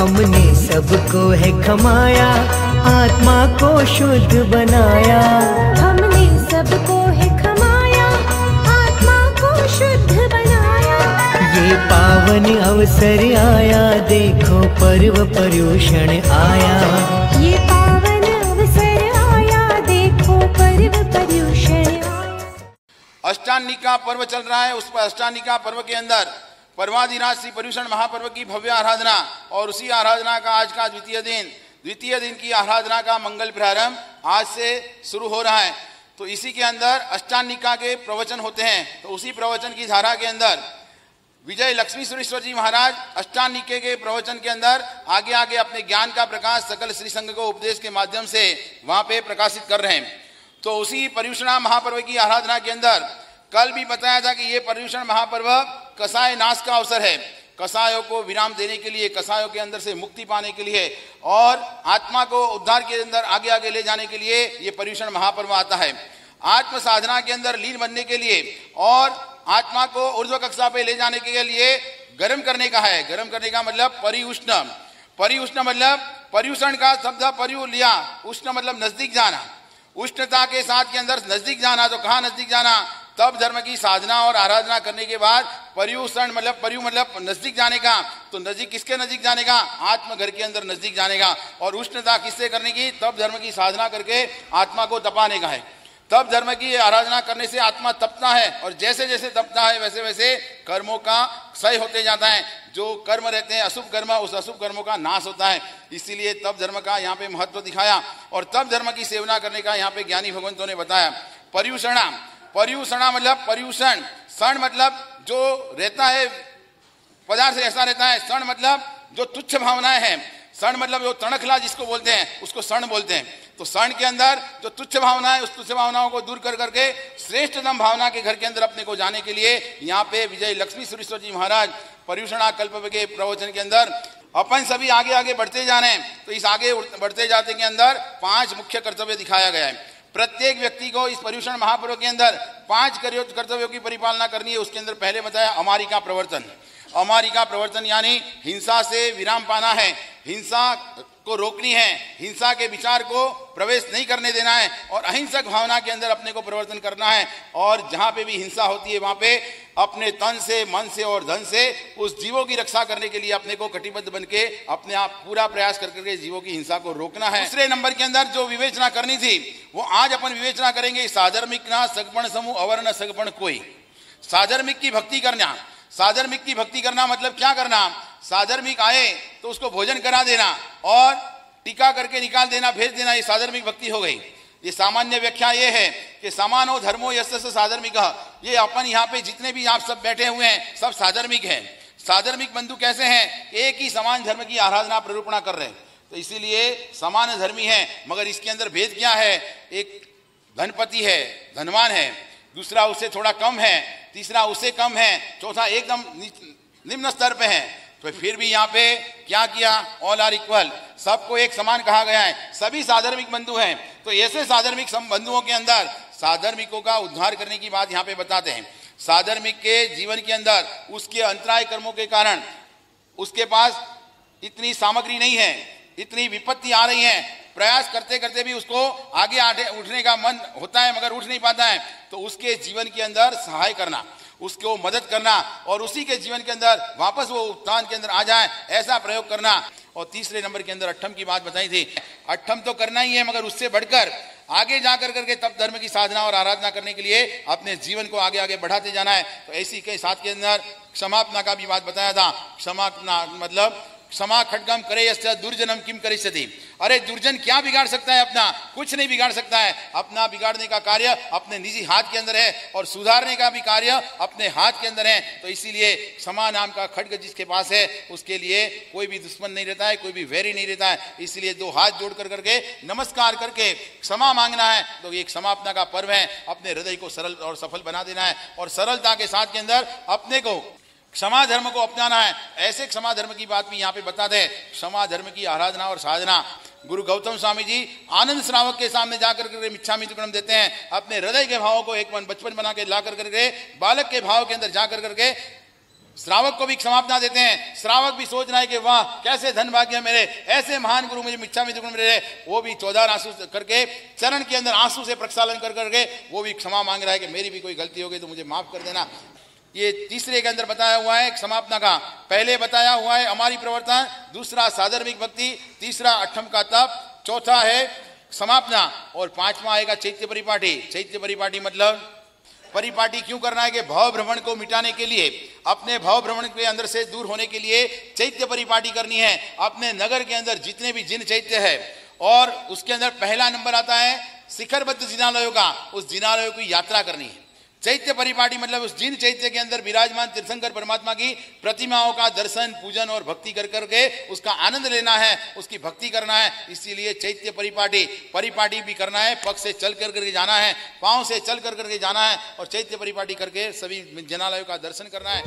हमने सबको है खमाया आत्मा को शुद्ध बनाया। हमने सबको है खमाया आत्मा को शुद्ध बनाया। ये पावन अवसर आया देखो पर्व पर्यूषण आया। ये पावन अवसर आया देखो पर्व पर्यूषण आया। अष्टानिका पर्व चल रहा है उस पर अष्टानिका पर्व के अंदर। पर्वाधिराज श्री पर्यूषण महापर्व की भव्य आराधना और उसी आराधना का आज का द्वितीय दिन। द्वितीय दिन की आराधना का मंगल प्रारंभ आज से शुरू हो रहा है। तो इसी के अंदर अष्टानिका के प्रवचन होते हैं। तो उसी प्रवचन की धारा के अंदर विजय लक्ष्मी सुरेश्वर जी महाराज अष्टानिके के प्रवचन के अंदर आगे आगे अपने ज्ञान का प्रकाश सकल श्री संघ को उपदेश के माध्यम से वहाँ पे प्रकाशित कर रहे हैं। तो उसी पर्यूषणा महापर्व की आराधना के अंदर कल भी बताया था कि ये पर्यूषण महापर्व कसाय नाश का अवसर है। कसायों को विराम देने के लिए कसायों के अंदर से मुक्ति पाने के लिए और आत्मा को उद्धार के अंदर आगे आगे ले जाने के लिए ये पर्यूषण महापर्व आता है। आत्म साधना के अंदर लीन बनने के लिए और आत्मा को ऊर्ध्व कक्षा पे ले जाने के लिए गर्म करने का है। गर्म करने का मतलब परिउष्ण परिउष्ण मतलब पर्यूषण का शब्द परयु लिया। उष्ण मतलब नज़दीक जाना। उष्णता के साथ के अंदर नज़दीक जाना तो कहा नज़दीक जाना? तब धर्म की साधना और आराधना करने के बाद पर्यूषण मतलब पर्यु मतलब नज़दीक जाने का तो नज़दीक किसके नज़दीक जाने का? आत्म घर के अंदर नज़दीक जाने का। और उष्णता किससे करने की? तब धर्म की साधना करके आत्मा को तपाने का है। तब धर्म की आराधना करने से आत्मा तपता है और जैसे जैसे तपता है वैसे वैसे कर्मों का क्षय होते जाता है। जो कर्म रहते हैं, अशुभ कर्म, उस अशुभ कर्मों का नाश होता है। इसीलिए तब धर्म का यहाँ पे महत्व दिखाया। और तब धर्म की सेवना करने का यहाँ पे ज्ञानी भगवंतों ने बताया। पर्यूषणा पर्यूषणा मतलब पर्यूषण क्षण मतलब जो रहता है, पदार्थ ऐसा रहता है क्षण मतलब जो तुच्छ भावनाएँ हैं। क्षण मतलब जो तणखला जिसको बोलते हैं, उसको क्षण बोलते हैं। तो क्षण के अंदर जो तुच्छ भावना है उस तुच्छ भावनाओं को दूर कर करके श्रेष्ठतम भावना के घर के अंदर अपने को जाने के लिए यहाँ पे विजय लक्ष्मी सुरेश्वर जी महाराज पर्यूषणा कल्प के प्रवचन के अंदर अपन सभी आगे आगे बढ़ते जा रहे हैं। तो इस आगे बढ़ते जाते के अंदर पाँच मुख्य कर्तव्य दिखाया गया है। प्रत्येक व्यक्ति को इस पर्यूषण महापर्व के अंदर पाँच कर्तव्यों की परिपालना करनी है, उसके अंदर पहले बताया अमारी का प्रवर्तन। अमारी का प्रवर्तन यानी हिंसा से विराम पाना है, हिंसा को रोकनी है, हिंसा के विचार को प्रवेश नहीं करने देना है और अहिंसक भावना के अंदर अपने को प्रवर्तन करना है और जहाँ पे भी हिंसा होती है, वहाँ पे अपने तन से, मन से और धन से उस जीवों की रक्षा करने के लिए अपने को कटिबद्ध बन के अपने आप पूरा प्रयास कर करके जीवों की हिंसा को रोकना है। दूसरे नंबर के अंदर जो विवेचना करनी थी, वो आज अपन विवेचना करेंगे, साधर्मिक ना सगपण समूह अवर्ण सगपण कोई। साधर्मिक की भक्ति करना। साधर्मिक की भक्ति करना मतलब क्या करना? साधर्मिक आए तो उसको भोजन करा देना और टीका करके निकाल देना, भेज देना, ये साधर्मिक भक्ति हो गई। ये सामान्य व्याख्या ये है कि समानो धर्मो यश साधर्मिक। ये अपन यहाँ पे जितने भी आप सब बैठे हुए हैं, सब साधर्मिक हैं। साधर्मिक बंधु कैसे हैं? एक ही समान धर्म की आराधना प्ररूपणा कर रहे हैं। तो इसीलिए समान धर्मी है, मगर इसके अंदर भेद क्या है? एक धनपति है, धनवान है, दूसरा उससे थोड़ा कम है, तीसरा उससे कम है, चौथा एकदम निम्न स्तर पे है। तो फिर भी यहाँ पे क्या किया? ऑल आर इक्वल सबको एक समान कहा गया है। सभी साधर्मिक बंधु हैं। तो ऐसे साधर्मिक बंधुओं के अंदर साधर्मिकों का उद्धार करने की बात यहाँ पे बताते हैं। साधर्मिक के जीवन के अंदर उसके अंतराय कर्मों के कारण उसके पास इतनी सामग्री नहीं है, इतनी विपत्ति आ रही है। प्रयास करते करते भी उसको आगे उठने का मन होता है मगर उठ नहीं पाता है। तो उसके जीवन के अंदर सहाय करना, उसको मदद करना और उसी के जीवन के अंदर वापस वो उत्थान के अंदर आ जाए, ऐसा प्रयोग करना। और तीसरे नंबर के अंदर अट्ठम की बात बताई थी। अट्ठम तो करना ही है मगर उससे बढ़कर आगे जाकर करके तब धर्म की साधना और आराधना करने के लिए अपने जीवन को आगे आगे बढ़ाते जाना है। तो ऐसी के साथ के अंदर क्षमापना का भी बात बताया था। क्षमापना मतलब क्षमा खड्गम करे दुर्जनम किम करे सती अरे दुर्जन क्या बिगाड़ सकता है अपना? कुछ नहीं बिगाड़ सकता है। अपना बिगाड़ने का कार्य अपने निजी हाथ के अंदर है और सुधारने का भी कार्य अपने हाथ के अंदर है। तो इसीलिए क्षमा नाम का खड्ग जिसके पास है, उसके लिए कोई भी दुश्मन नहीं रहता है, कोई भी वैरी नहीं रहता है। इसलिए दो हाथ जोड़ कर करके नमस्कार करके क्षमा मांगना है। तो ये क्षमापना का पर्व है। अपने हृदय को सरल और सफल बना देना है और सरलता के साथ के अंदर अपने को क्षमा धर्म को अपनाना है। ऐसे क्षमा धर्म की बात भी यहाँ पे बताते हैं क्षमा धर्म की आराधना और साधना। गुरु गौतम स्वामी जी आनंद श्रावक के सामने जाकर के मिच्छामी तुकड़म देते हैं। अपने हृदय के भावों को एक मन बचपन बना के ला कर करके बालक के भाव के अंदर जाकर करके श्रावक को भी क्षमापना देते हैं। श्रावक भी सोच रहा है कि वाह, कैसे धन भाग्य मेरे। ऐसे महान गुरु मुझे मिच्छा मित्र गुरु मेरे वो भी चौदह आँसू करके, चरण के अंदर आँसू से प्रक्षालन कर करके वो भी क्षमा मांग रहा है कि मेरी भी कोई गलती हो गई तो मुझे माफ़ कर देना। ये तीसरे के अंदर बताया हुआ है, समापना का। पहले बताया हुआ है हमारी प्रवर्तन, दूसरा साधर्मिक भक्ति, तीसरा अठम का तप, चौथा है समापना, और पांचवा आएगा चैत्य परिपाटी। चैत्य परिपाटी मतलब परिपाटी क्यों करना है कि भाव भ्रमण को मिटाने के लिए, अपने भाव भ्रमण के अंदर से दूर होने के लिए चैत्य परिपाटी करनी है। अपने नगर के अंदर जितने भी जिन चैत्य है, और उसके अंदर पहला नंबर आता है शिखरबद्ध जिनालयों का। उस जिनालयों की यात्रा करनी है। चैत्य परिपाटी मतलब उस जिन चैत्य के अंदर विराजमान तीर्थंकर परमात्मा की प्रतिमाओं का दर्शन, पूजन और भक्ति कर करके उसका आनंद लेना है, उसकी भक्ति करना है, इसीलिए चैत्य परिपाटी परिपाटी भी करना है, पक्ष से चल कर करके जाना है, पाँव से चल कर करके जाना है और चैत्य परिपाटी करके सभी जनालयों का दर्शन करना है।